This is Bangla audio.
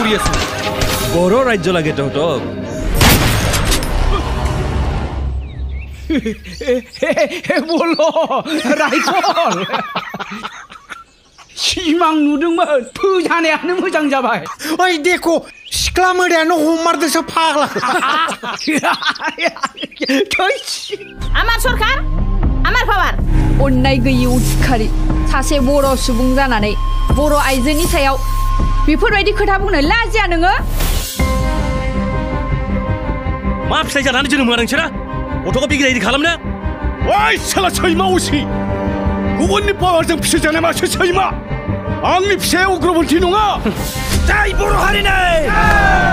কৰি আছো বড়ো ৰাজ্য লাগে তহঁতক বল ৰাইফল सिमां नुदोंमोन फोजानायानो मोजां जाबाय ओइ देखो सिख्ला मोदायानो हमारदोंसो फाग्ला আমার সরকার আমার পাওয়ার অন্যায় গैयि উৎখারি सासे बर' सुबुं जानानै बर' आइजोनि सायाव बेफोरबायदि खोथा बुंनो लाजिया नोङो मा फिथाइ जानानै जोनोम मोना नोंसोरा गथ'खौ बिग्रायदि खालामनो ओइ साला सैमा उसि गुबुननि पावारजों फिसाय जानाय मासे सैमा आंनि फिसाया अग्रबन्थि नङा जाय बर' हारिनि